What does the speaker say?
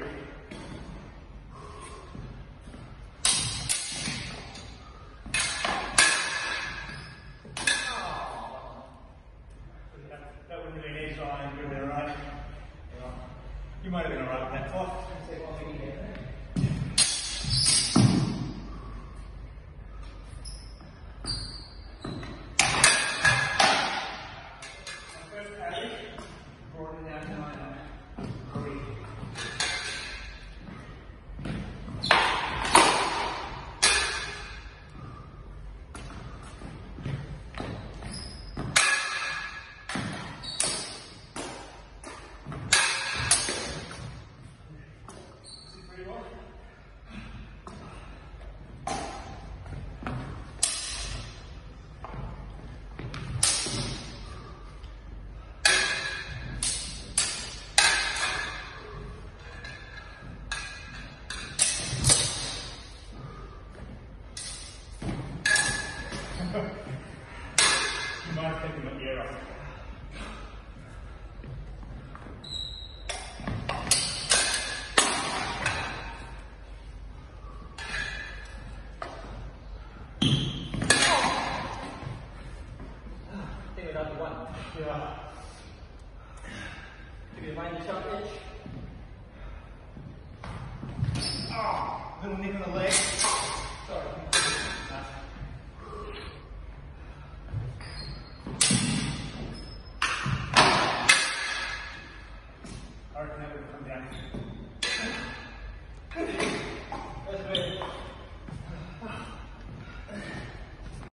quick. That wouldn't have been airtime, you were alright. You might have been alright with that. You might have taken my ear off. your, uh, give your line chop. Oh, ah, little knee in the leg. Sorry. Alright, now we come down. That's better.